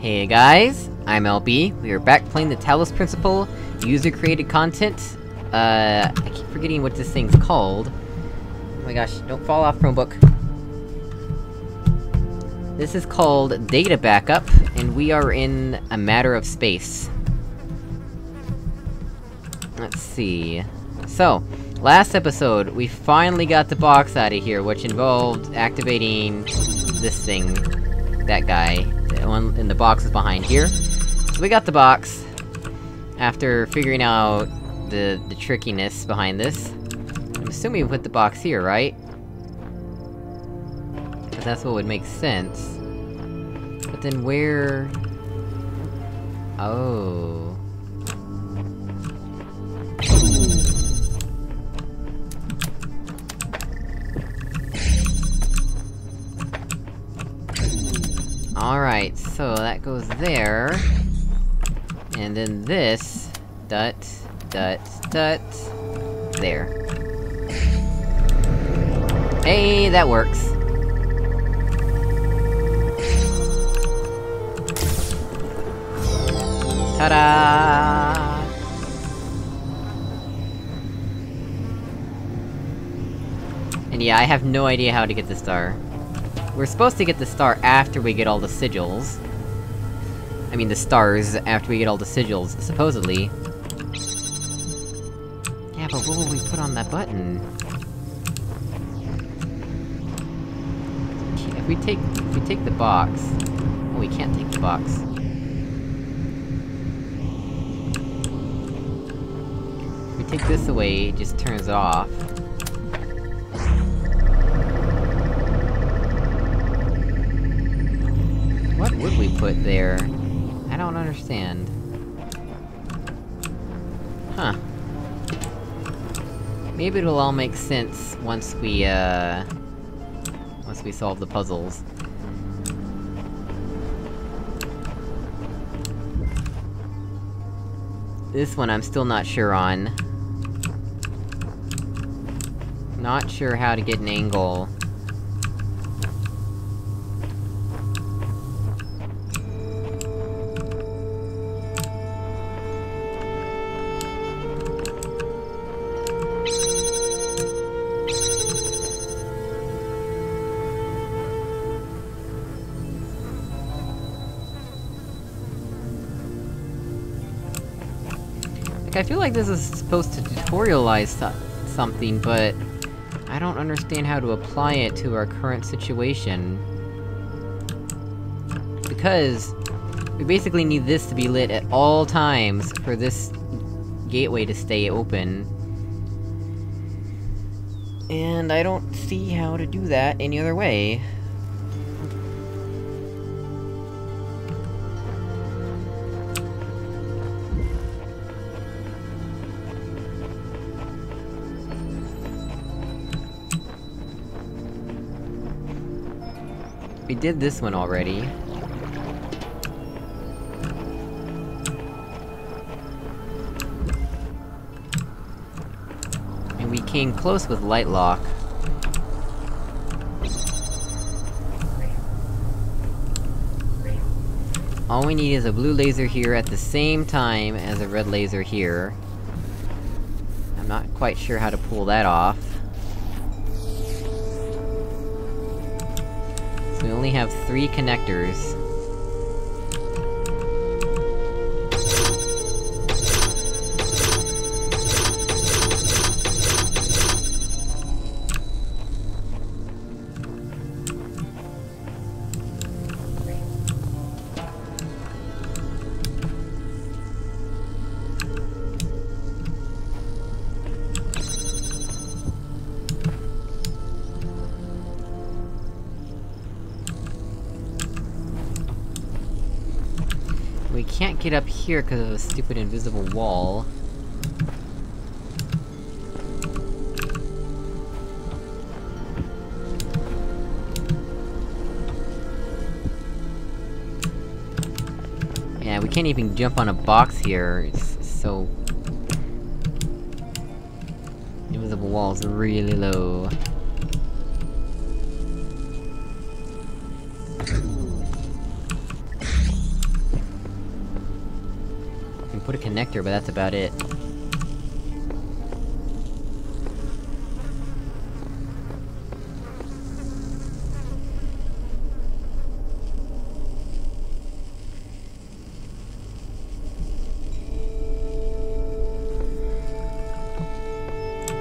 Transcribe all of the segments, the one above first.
Hey guys, I'm LB, we are back playing the Talos Principle, user-created content. Uh, I keep forgetting what this thing's called. Oh my gosh, don't fall off Chromebook. This is called Data Backup, and we are in a matter of space. Let's see... So, last episode, we finally got the box out of here, which involved activating... this thing. That guy. The one in the box is behind here. So we got the box, after figuring out the- the trickiness behind this. I'm assuming we put the box here, right? Cause that's what would make sense. But then where... Oh... Alright, so that goes there... And then this... Dut... Dut... Dut... There. Hey, that works! Ta-da! And yeah, I have no idea how to get the star. We're supposed to get the star after we get all the sigils. I mean the stars after we get all the sigils, supposedly. Yeah, but what will we put on that button? If we take- if we take the box... Oh, we can't take the box. If we take this away, it just turns it off. We put there? I don't understand. Huh. Maybe it'll all make sense once we, uh... Once we solve the puzzles. This one I'm still not sure on. Not sure how to get an angle. I feel like this is supposed to tutorialize so something, but... I don't understand how to apply it to our current situation. Because... We basically need this to be lit at all times for this gateway to stay open. And I don't see how to do that any other way. We did this one already. And we came close with Lightlock. All we need is a blue laser here at the same time as a red laser here. I'm not quite sure how to pull that off. Only have three connectors. We can't get up here because of a stupid invisible wall. Yeah, we can't even jump on a box here, it's so... Invisible wall's really low. Put a connector, but that's about it.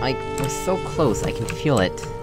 Like, we're so close, I can feel it.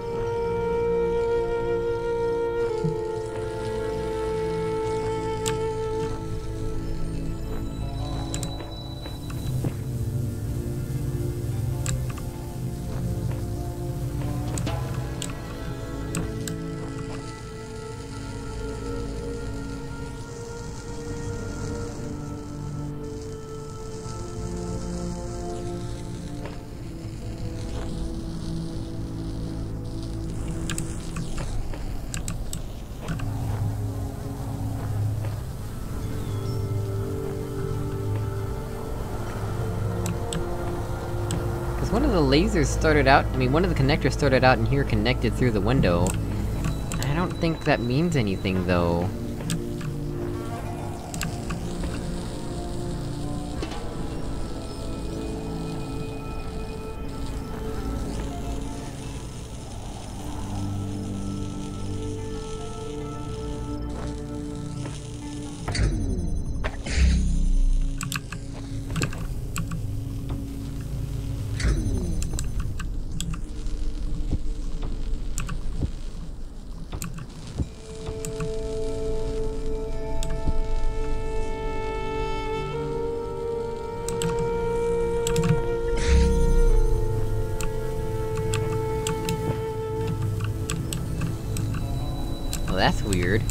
Of the lasers started out- I mean, one of the connectors started out in here connected through the window. I don't think that means anything, though. Well, that's weird.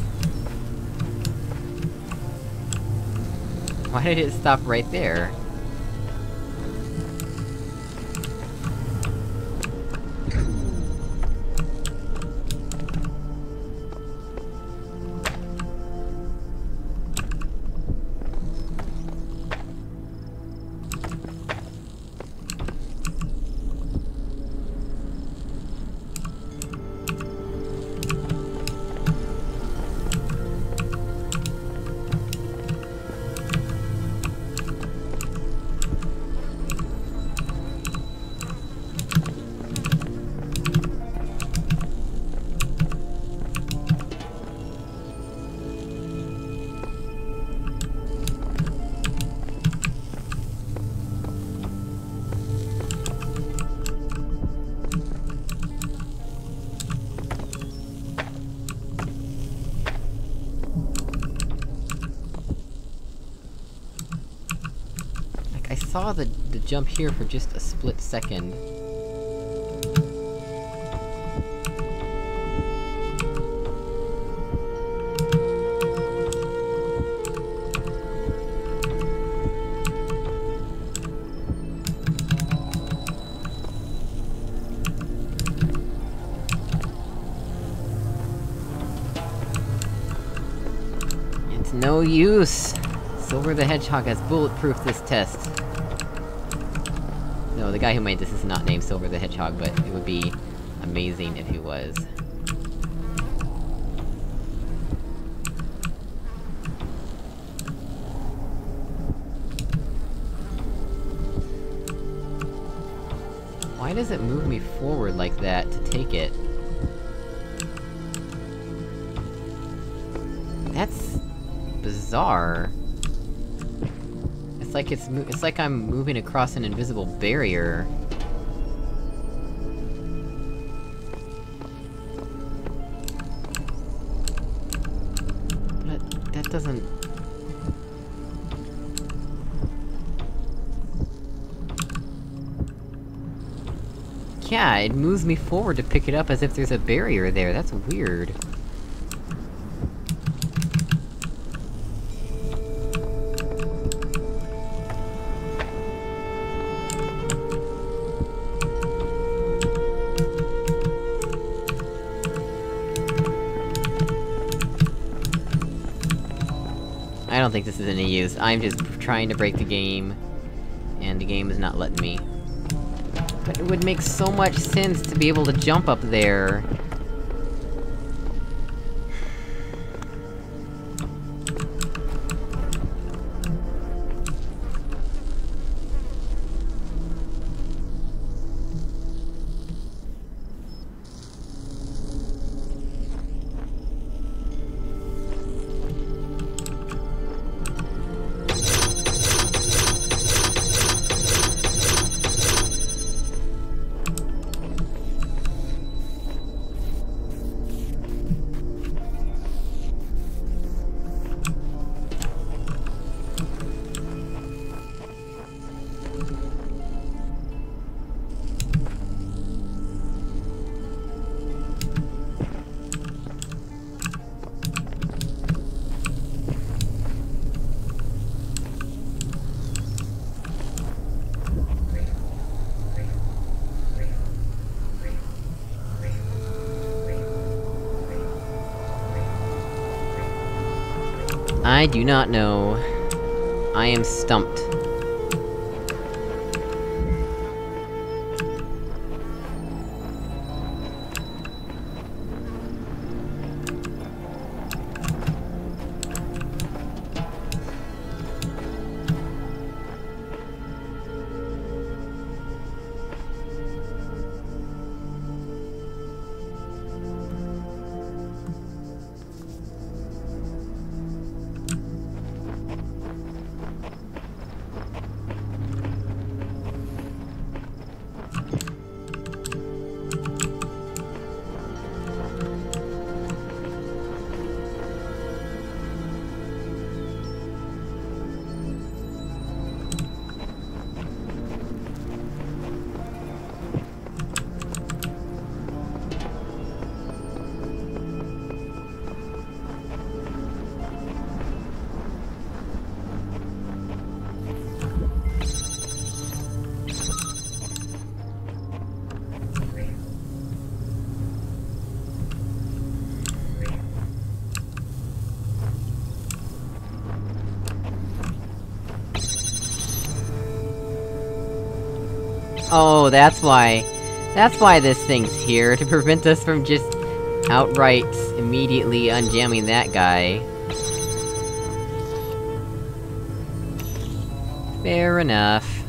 Why did it stop right there? Saw the- the jump here for just a split second. It's no use! Silver the Hedgehog has bulletproofed this test. No, the guy who made this is not named Silver the Hedgehog, but it would be amazing if he was. Why does it move me forward like that to take it? That's... bizarre. It's like it's it's like I'm moving across an invisible barrier. But that doesn't... Yeah, it moves me forward to pick it up as if there's a barrier there, that's weird. Think this is any use. I'm just trying to break the game, and the game is not letting me. But it would make so much sense to be able to jump up there. I do not know. I am stumped. Oh, that's why... That's why this thing's here, to prevent us from just... outright, immediately unjamming that guy. Fair enough.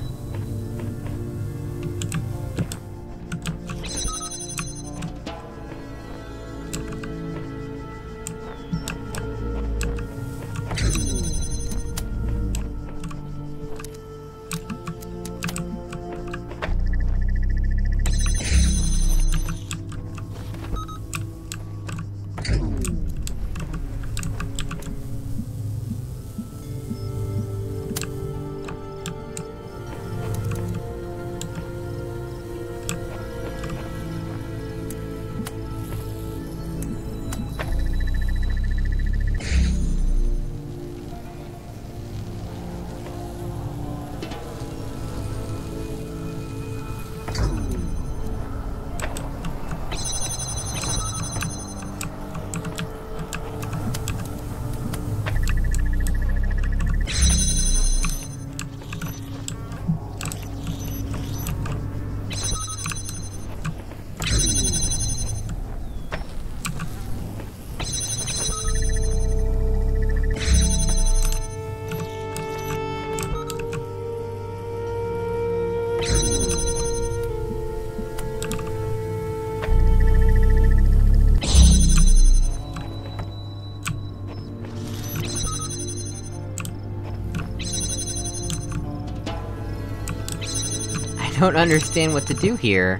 Don't understand what to do here.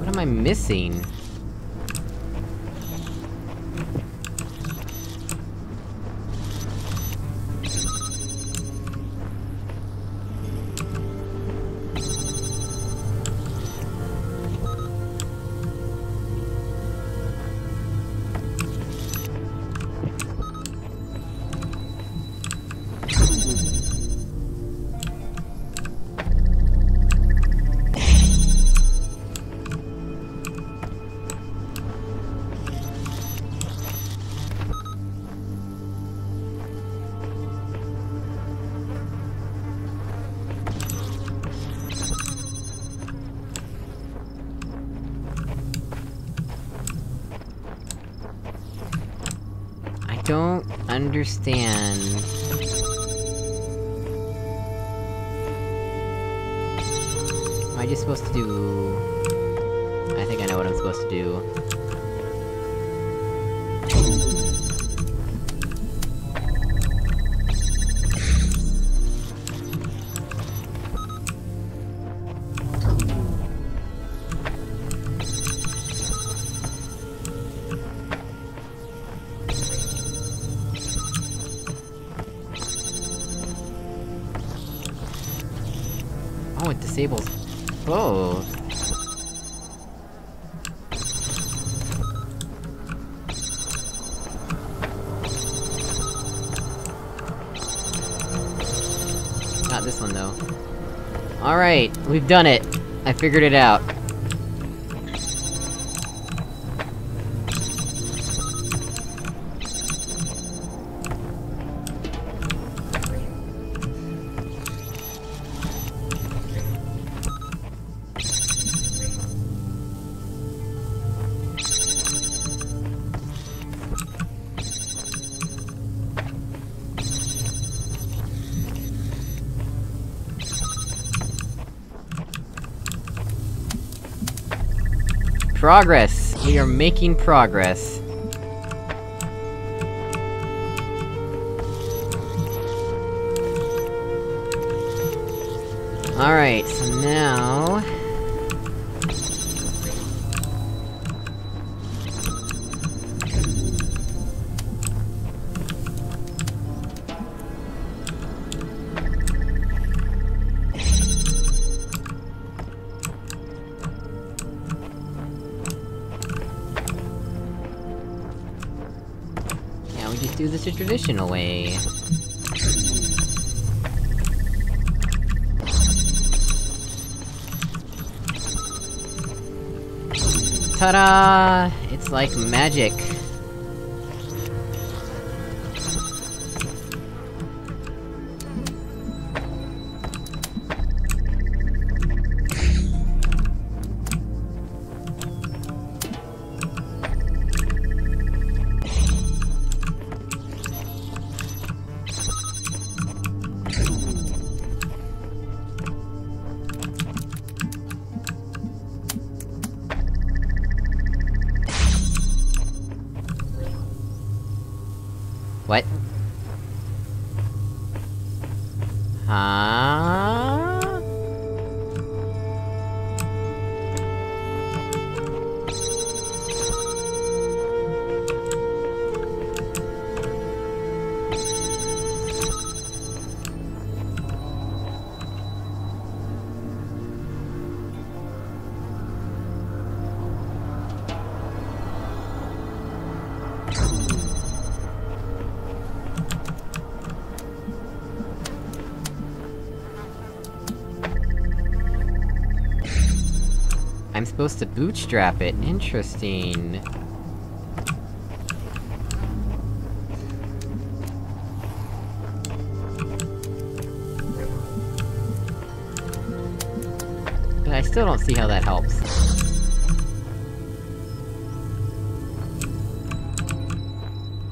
What am I missing? Don't understand... Am I just supposed to do... I think I know what I'm supposed to do. Oh, it disables... Oh! Not this one, though. Alright, we've done it! I figured it out. Progress! We are making progress. Alright, so now... do this a traditional way. Ta-da! It's like magic. I'm supposed to bootstrap it, interesting. But I still don't see how that helps.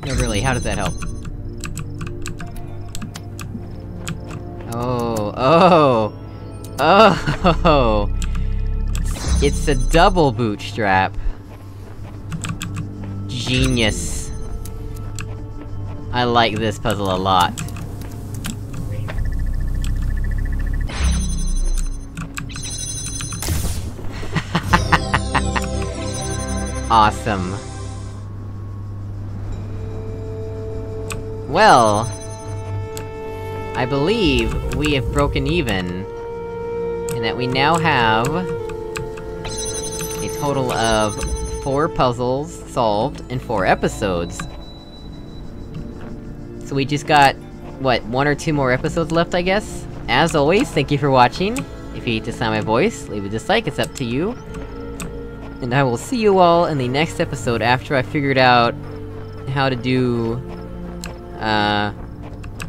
No, really, how does that help? Oh, oh! Oh! It's a double bootstrap. Genius. I like this puzzle a lot. awesome. Well... I believe we have broken even. And that we now have... Total of four puzzles solved in four episodes. So we just got, what, one or two more episodes left, I guess? As always, thank you for watching. If you hate to sound my voice, leave a dislike, it's up to you. And I will see you all in the next episode after I figured out how to do... Uh...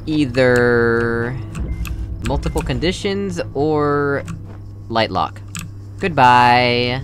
Either... Multiple conditions, or... Light lock. Goodbye!